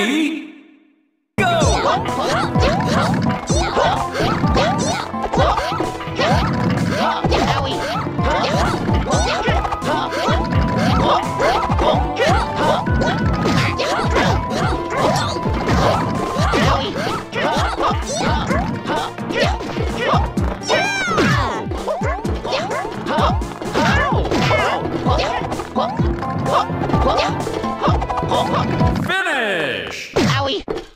Ready? Finish! Owie!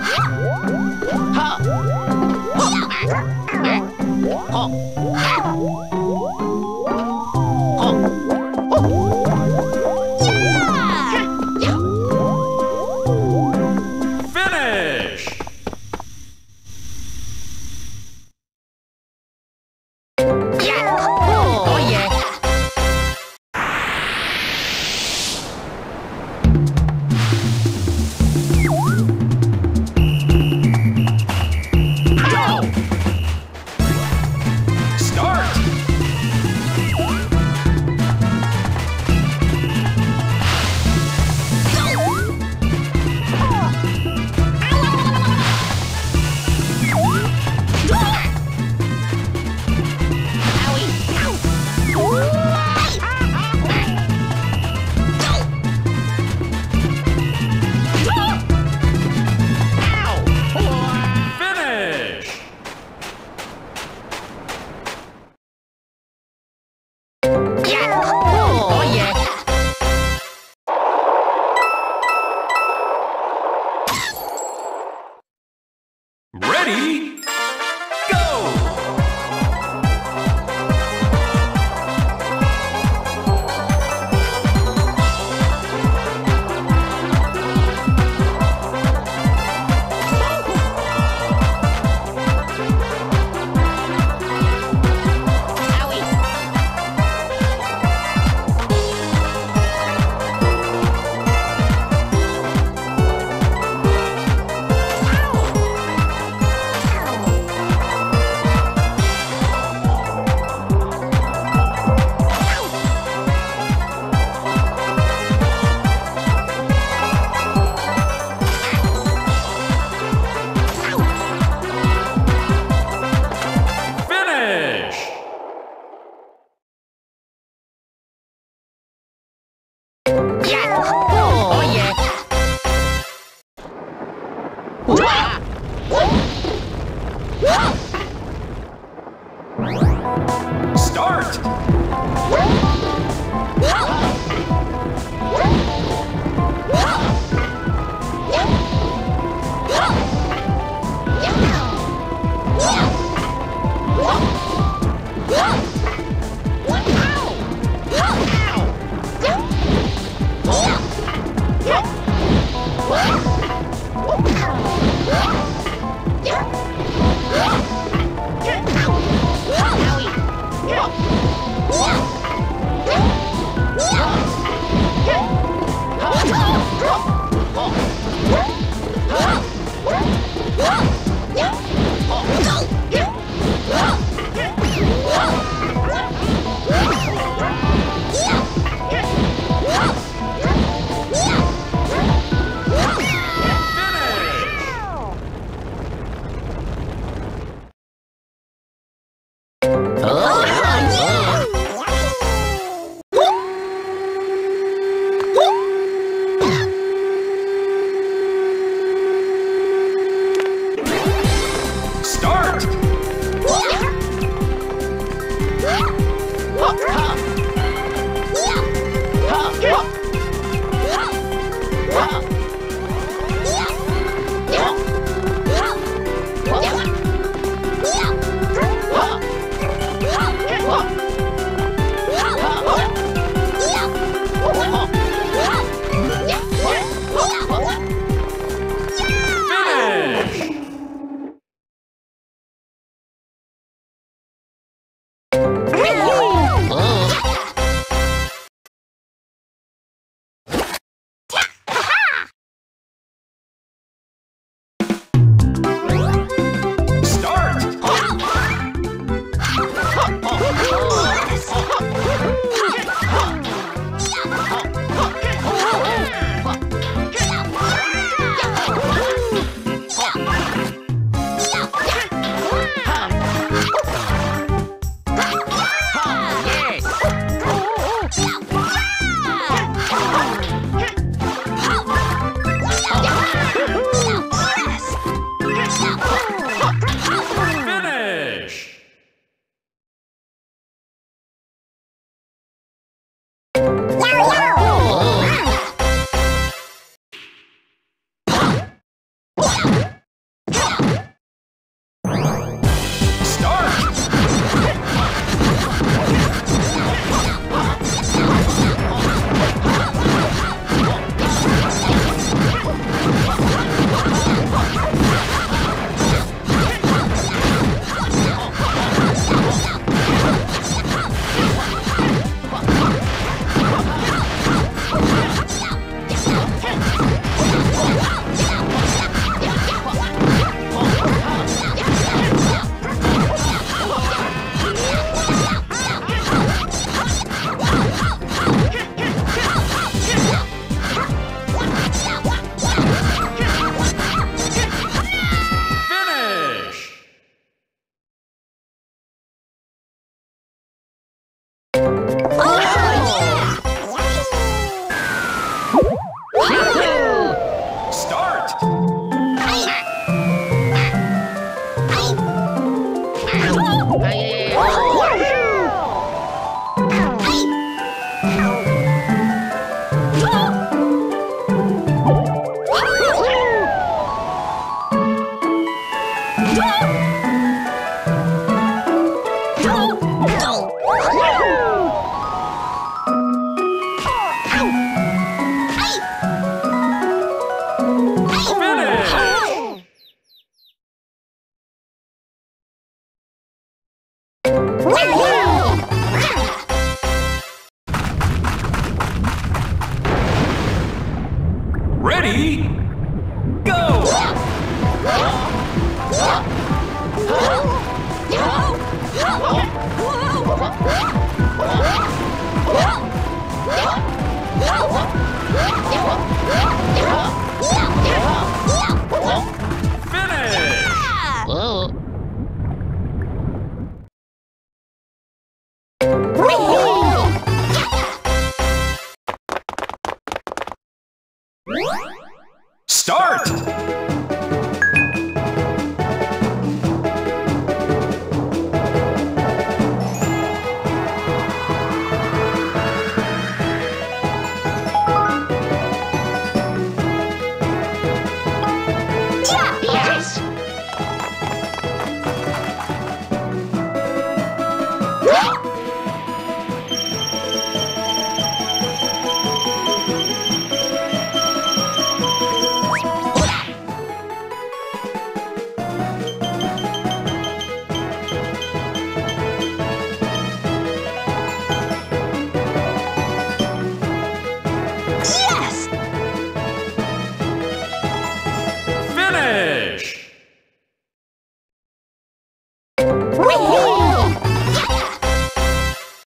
Ah!